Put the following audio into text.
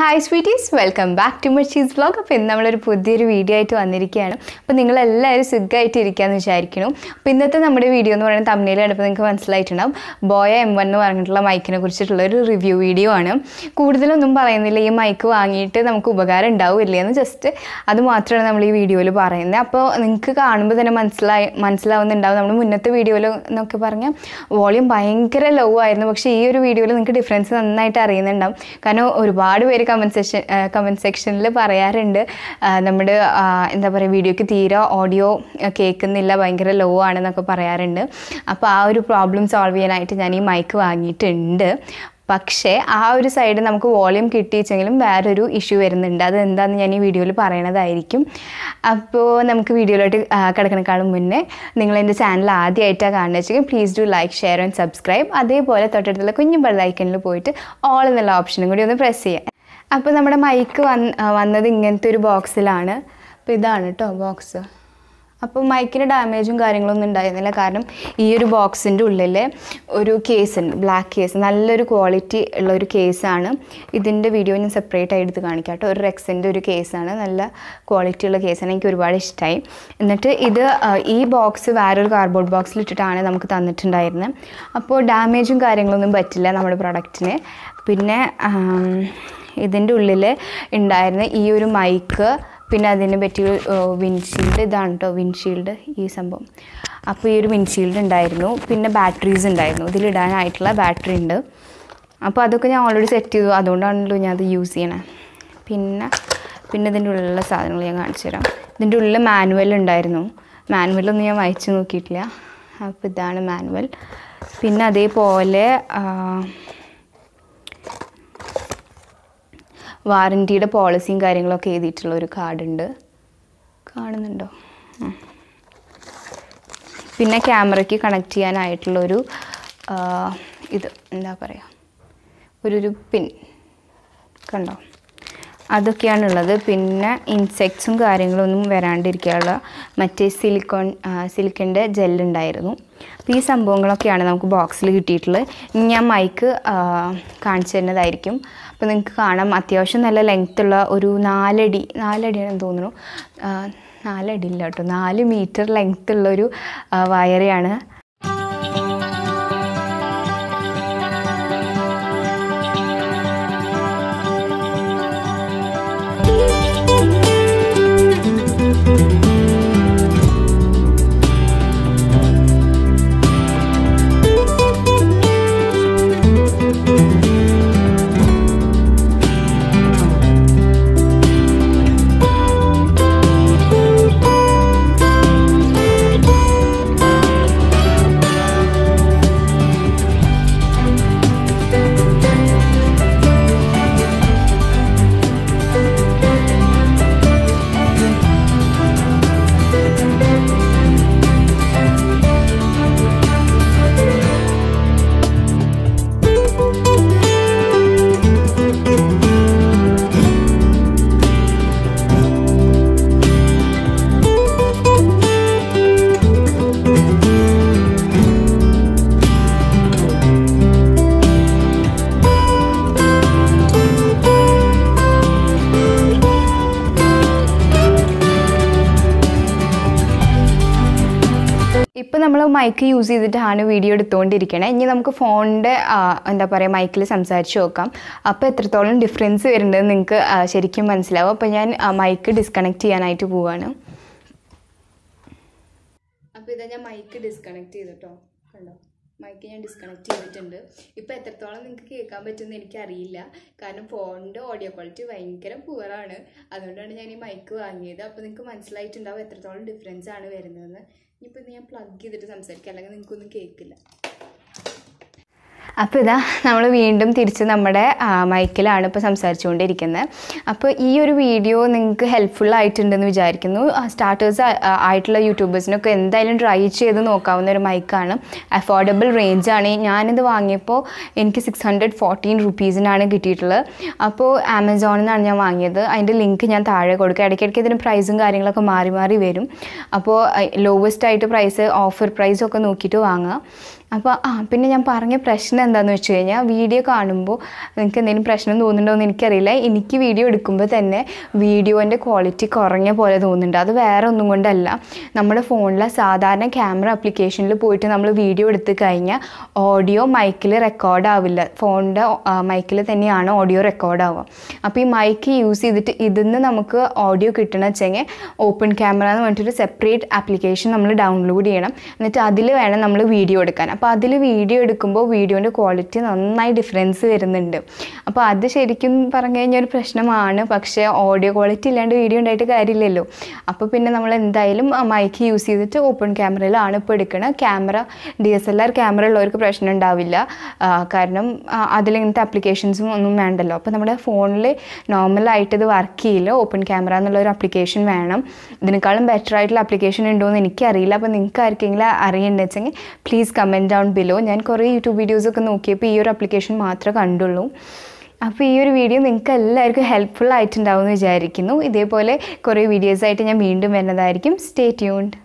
Hi sweeties welcome back to my cheese vlog അപ്പോൾ ഇന്ന് നമ്മളൊരു പുതിയൊരു വീഡിയോ ആയിട്ട് വന്നിരിക്കുകയാണ്. അപ്പോൾ നിങ്ങളെല്ലാവരും സുഖമായിട്ട് ഇരിക്കാമെന്ന് വിചാരിക്കുന്നു. അപ്പോൾ ഇന്നത്തെ നമ്മുടെ വീഡിയോ എന്ന് പറയുന്നത് തമിഴിൽ കണ്ടപ്പോൾ നിങ്ങൾക്ക് മനസ്സിലായിട്ടുണ്ടാവും. ബോയ എം വൺ എന്ന് പറഞ്ഞിട്ടുള്ള മൈക്കിനെ കുറിച്ചിട്ടുള്ള ഒരു റിവ്യൂ വീഡിയോ ആണ്. കൂടുതലൊന്നും പറയുന്നില്ല. ഈ മൈക്ക് വാങ്ങിയിട്ട് നമുക്ക് ഉപകാരം ഉണ്ടാവില്ല എന്ന് ജസ്റ്റ് അത് മാത്രമാണ് നമ്മൾ ഈ വീഡിയോയിൽ പറയുന്നത്. അപ്പോൾ നിങ്ങൾക്ക് കാണുമ്പോൾ തന്നെ മനസ്സിലായി മനസ്സിലാവുന്നുണ്ടാവും. നമ്മൾ മുന്നത്തെ വീഡിയോയിൽ എന്നൊക്കെ പറഞ്ഞാൽ വോളിയം ഭയങ്കര ലോ ആയിരുന്നു. പക്ഷേ ഈ ഒരു വീഡിയോയിൽ നിങ്ങൾക്ക് ഡിഫറൻസ് നന്നായിട്ട് അറിയുന്നുണ്ടാവും. കാരണം ഒരുപാട് പേര് കമന്റ് സെക്ഷൻ കമന്റ് സെക്ഷനിൽ പറയാറുണ്ട്. നമ്മുടെ എന്താ പറയുക വീഡിയോയ്ക്ക് തീരെ ഓഡിയോ കേൾക്കുന്നില്ല ഭയങ്കര ലോ ആണെന്നൊക്കെ പറയാറുണ്ട്. അപ്പോൾ ആ ഒരു പ്രോബ്ലം സോൾവ് ചെയ്യാനായിട്ട് ഞാൻ ഈ മൈക്ക് വാങ്ങിയിട്ടുണ്ട്. പക്ഷേ ആ ഒരു സൈഡ് നമുക്ക് വോളിയം കിട്ടിയിച്ചെങ്കിലും വേറൊരു ഇഷ്യൂ വരുന്നുണ്ട്. അത് എന്താണെന്ന് ഞാൻ ഈ വീഡിയോയിൽ പറയണതായിരിക്കും. അപ്പോൾ നമുക്ക് വീഡിയോയിലോട്ട് കിടക്കണേക്കാളും മുന്നേ നിങ്ങൾ എന്റെ ചാനൽ ആദ്യമായിട്ടാണ് കാണുന്നത് please do like share and subscribe അതേപോലെ തൊട്ടടുത്തുള്ള കുഞ്ഞു ബെല്ലൈക്കനിൽ പോയിട്ട് ഓൾ എന്നുള്ള ഓപ്ഷനും കൂടി ഒന്ന് പ്രസ് ചെയ്യുക അപ്പോൾ നമ്മുടെ മൈക്ക് വന്ന് വന്നത് ഇങ്ങനത്തെ ഒരു ബോക്സിലാണ് അപ്പോൾ ഇതാണ് കേട്ടോ ബോക്സ് അപ്പോൾ മൈക്കിന് ഡാമേജും കാര്യങ്ങളൊന്നും ഉണ്ടായിരുന്നില്ല. കാരണം ഈ ഒരു ബോക്സിന്റെ ഉള്ളിൽ ഒരു കേസ് ഉണ്ട്. ബ്ലാക്ക് കേസ് നല്ലൊരു ക്വാളിറ്റി ഉള്ള ഒരു കേസാണ് ഇതിന്റെ വീഡിയോ ഞാൻ സെപ്പറേറ്റ് ആയി എടുത്ത് കാണിക്കാം കേട്ടോ ഒരു റെക്സിന്റെ ഒരു കേസാണ് നല്ല ക്വാളിറ്റി ഉള്ള കേസാണ് എനിക്ക് ഒരുപാട് ഇഷ്ടമായി എന്നിട്ട് ഇത് ഈ ബോക്സ് വേറൊരു കാർഡ്ബോർഡ് ബോക്സിൽ ഇട്ടിട്ടാണ് നമുക്ക് തന്നിട്ടുണ്ടായിരുന്നത് അപ്പോൾ ഡാമേജും കാര്യങ്ങളൊന്നും പറ്റില്ല നമ്മുടെ പ്രൊഡക്റ്റിന് പിന്നെ ഇതിന്റെ ഉള്ളിൽ ഉണ്ടായിരുന്ന ഈ ഒരു മൈക്ക് പിന്നെ അതിനെ പറ്റിയ വിൻഷീൽഡ് ഇതാണ് കേട്ടോ വിൻഷീൽഡ് ഈ സംഭവം. അപ്പോൾ ഈ ഒരു വിൻഷീൽഡ് ഉണ്ടായിരുന്നു. പിന്നെ ബാറ്ററീസ് ഉണ്ടായിരുന്നു. ഇതിലിടാനായിട്ടുള്ള ബാറ്ററി ഉണ്ട്. അപ്പോൾ അതൊക്കെ ഞാൻ ഓൾറെഡി സെറ്റ് ചെയ്തു. അതുകൊണ്ടാണല്ലോ ഞാൻ അത് യൂസ് ചെയ്യണേ. പിന്നെ പിന്നെ ഇതിന്റെ ഉള്ളിലുള്ള സാധനങ്ങൾ ഞാൻ കാണിച്ചു തരാം. ഇതിന്റെ ഉള്ളിൽ മാനുവൽ ഉണ്ടായിരുന്നു. മാനുവലൊന്നും ഞാൻ വായിച്ചു നോക്കിയിട്ടില്ല. അപ്പോൾ ഇതാണ് മാനുവൽ പിന്നെ അതേപോലെ ആ, വാറന്റിയുടെ പോളിസിയും കാര്യങ്ങളൊക്കെ എഴുതിയിട്ടുള്ള ഒരു കാർഡുണ്ട്. കാണുന്നുണ്ടോ? പിന്നെ ക്യാമറയ്ക്ക് കണക്ട് ചെയ്യാനായിട്ടുള്ളൊരു ഇത് എന്താ പറയുക ഒരു ഒരു പിൻ. കണ്ടോ? അതൊക്കെയാണുള്ളത്. പിന്നെ ഇൻസെക്ട്സും കാര്യങ്ങളൊന്നും വരാണ്ടിരിക്കാനുള്ള മറ്റേ സിലിക്കോൺ സിലിക്കന്റെ ജെല്ലുണ്ടായിരുന്നു. അപ്പോൾ ഈ സംഭവങ്ങളൊക്കെയാണ് നമുക്ക് ബോക്സിൽ കിട്ടിയിട്ടുള്ളത്. ഇനി ഞാൻ മൈക്ക് കാണിച്ചു തരുന്നതായിരിക്കും. അപ്പോൾ നിങ്ങൾക്ക് കാണാം. അത്യാവശ്യം നല്ല ലെങ്ത്തുള്ള ഒരു നാലടി നാലടിയാണെന്ന് തോന്നുന്നു. നാലടി ഇല്ല കേട്ടോ. നാല് മീറ്റർ ലെങ്ത്തുള്ളൊരു വയറയാണ് ഇപ്പോൾ നമ്മൾ മൈക്ക് യൂസ് ചെയ്തിട്ടാണ് വീഡിയോ എടുത്തുകൊണ്ടിരിക്കണേ ഇനി നമുക്ക് ഫോണിന്റെ എന്താ പറയുക മൈക്കിൽ സംസാരിച്ച് നോക്കാം. അപ്പോൾ എത്രത്തോളം ഡിഫറൻസ് വരുന്നുണ്ടെന്ന് നിങ്ങൾക്ക് ശരിക്കും മനസ്സിലാവും. അപ്പോൾ ഞാൻ മൈക്ക് ഡിസ്കണക്ട് ചെയ്യാനായിട്ട് പോവാണ്. അപ്പോൾ ഇതാ ഞാൻ മൈക്ക് ഡിസ്കണക്ട് ചെയ്തിട്ടോ. കണ്ടോ? മൈക്ക് ഞാൻ ഡിസ്കണക്ട് ചെയ്തിട്ടുണ്ട്. ഇപ്പോൾ എത്രത്തോളം നിങ്ങൾക്ക് കേൾക്കാൻ പറ്റുമെന്ന് എനിക്കറിയില്ല. കാരണം ഫോണിന്റെ ഓഡിയോ ക്വാളിറ്റി ഭയങ്കര പുവറാണ് അതുകൊണ്ടാണ് ഞാൻ ഈ മൈക്ക് വാങ്ങിയത്. അപ്പോൾ നിങ്ങൾക്ക് മനസ്സിലായിട്ടുണ്ടാവും എത്രത്തോളം ഡിഫറൻസ് ആണ് വരുന്നതെന്ന്. ഇനിയിപ്പോൾ ഞാൻ പ്ലഗ് ചെയ്തിട്ട് സംസാരിക്കാം. അല്ലെങ്കിൽ നിങ്ങൾക്കൊന്നും കേൾക്കില്ല. അപ്പോൾ ഇതാ നമ്മൾ വീണ്ടും തിരിച്ച് നമ്മുടെ മൈക്കിലാണ് ഇപ്പോൾ സംസാരിച്ചുകൊണ്ടിരിക്കുന്നത്. അപ്പോൾ ഈ ഒരു വീഡിയോ നിങ്ങൾക്ക് ഹെൽപ്ഫുൾ ആയിട്ടുണ്ടെന്ന് വിചാരിക്കുന്നു. സ്റ്റാർട്ടേഴ്സ് ആയിട്ടുള്ള യൂട്യൂബേഴ്സിനൊക്കെ എന്തായാലും ട്രൈ ചെയ്ത് നോക്കാവുന്ന ഒരു മൈക്കാണ്. അഫോർഡബിൾ റേഞ്ചാണ് ഞാനിത് വാങ്ങിയപ്പോൾ എനിക്ക് സിക്സ് ഹൺഡ്രഡ് ഫോർട്ടീൻ റുപ്പീസിനാണ് കിട്ടിയിട്ടുള്ളത്. അപ്പോൾ ആമസോണിൽ നിന്നാണ് ഞാൻ വാങ്ങിയത്. അതിന്റെ ലിങ്ക് ഞാൻ താഴെ കൊടുക്കുക ഇടയ്ക്കിടയ്ക്ക് ഇതിന് പ്രൈസും കാര്യങ്ങളൊക്കെ മാറി മാറി വരും. അപ്പോൾ ലോവസ്റ്റ് ആയിട്ട് പ്രൈസ് ഓഫർ പ്രൈസൊക്കെ നോക്കിയിട്ട് വാങ്ങുക അപ്പോൾ ആ പിന്നെ ഞാൻ പറഞ്ഞ പ്രശ്നം എന്താണെന്ന് വെച്ച് കഴിഞ്ഞാൽ വീഡിയോ കാണുമ്പോൾ നിങ്ങൾക്ക് എന്തെങ്കിലും പ്രശ്നം തോന്നുന്നുണ്ടോ എന്ന് എനിക്കറിയില്ല. എനിക്ക് വീഡിയോ എടുക്കുമ്പോൾ തന്നെ വീഡിയോന്റെ ക്വാളിറ്റി കുറഞ്ഞ പോലെ തോന്നുന്നുണ്ട്. അത് വേറെ ഒന്നും കൊണ്ടല്ല. നമ്മുടെ ഫോണിലെ സാധാരണ ക്യാമറ ആപ്ലിക്കേഷനിൽ പോയിട്ട് നമ്മൾ വീഡിയോ എടുത്ത് കഴിഞ്ഞാൽ ഓഡിയോ മൈക്കിൽ റെക്കോർഡ് ആവില്ല. ഫോണിന്റെ മൈക്കിൽ തന്നെയാണ് ഓഡിയോ റെക്കോർഡ് ആവുക. അപ്പോൾ ഈ മൈക്ക് യൂസ് ചെയ്തിട്ട് ഇതിന്ന് നമുക്ക് ഓഡിയോ കിട്ടണം വെച്ചെങ്കിൽ ഓപ്പൺ ക്യാമറ എന്ന് പറഞ്ഞിട്ടൊരു സെപ്പറേറ്റ് ആപ്ലിക്കേഷൻ നമ്മൾ ഡൗൺലോഡ് ചെയ്യണം. എന്നിട്ട് അതിൽ വേണം നമ്മൾ വീഡിയോ എടുക്കാൻ. അപ്പോൾ അതിൽ വീഡിയോ എടുക്കുമ്പോൾ വീഡിയോന്റെ ക്വാളിറ്റി നന്നായി ഡിഫറൻസ് വരുന്നുണ്ട്. അപ്പോൾ അത് ശരിക്കും പറഞ്ഞു കഴിഞ്ഞാൽ ഒരു പ്രശ്നമാണ്. പക്ഷേ ഓഡിയോ ക്വാളിറ്റി ഇല്ലാണ്ട് വീഡിയോ ഉണ്ടായിട്ട് കാര്യമില്ലല്ലോ. അപ്പോൾ പിന്നെ നമ്മൾ എന്തായാലും മൈക്ക് യൂസ് ചെയ്തിട്ട് ഓപ്പൺ ക്യാമറയിലാണ് ഇപ്പോൾ എടുക്കുന്നത് camera D S L R camera ഉള്ളവർക്ക് പ്രശ്നം ഉണ്ടാവില്ല. കാരണം അതിലിങ്ങനത്തെ ആപ്ലിക്കേഷൻസും ഒന്നും വേണ്ടല്ലോ. അപ്പോൾ നമ്മുടെ ഫോണിൽ നോർമലായിട്ട് ഇത് വർക്ക് ചെയ്യില്ല. ഓപ്പൺ ക്യാമറ എന്നുള്ള ഒരു ആപ്ലിക്കേഷൻ വേണം. ഇതിനേക്കാളും ബെറ്റർ ആയിട്ടുള്ള ആപ്ലിക്കേഷൻ ഉണ്ടോ എന്ന് എനിക്കറിയില്ല. അപ്പോൾ നിങ്ങൾക്ക് ആർക്കെങ്കിലും അറിയണ്ടെന്ന് വെച്ചെങ്കിൽ പ്ലീസ് ഡൗൺ ബിലോ ഞാൻ കുറേ യൂട്യൂബ് വീഡിയോസൊക്കെ നോക്കിയപ്പോൾ ഈ ഒരു ആപ്ലിക്കേഷൻ മാത്രമേ കണ്ടുള്ളൂ. അപ്പോൾ ഈ ഒരു വീഡിയോ നിങ്ങൾക്ക് എല്ലാവർക്കും ഹെൽപ്ഫുൾ ആയിട്ടുണ്ടാവും എന്ന് വിചാരിക്കുന്നു. ഇതേപോലെ കുറേ വീഡിയോസായിട്ട് ഞാൻ വീണ്ടും വരുന്നതായിരിക്കും. Stay tuned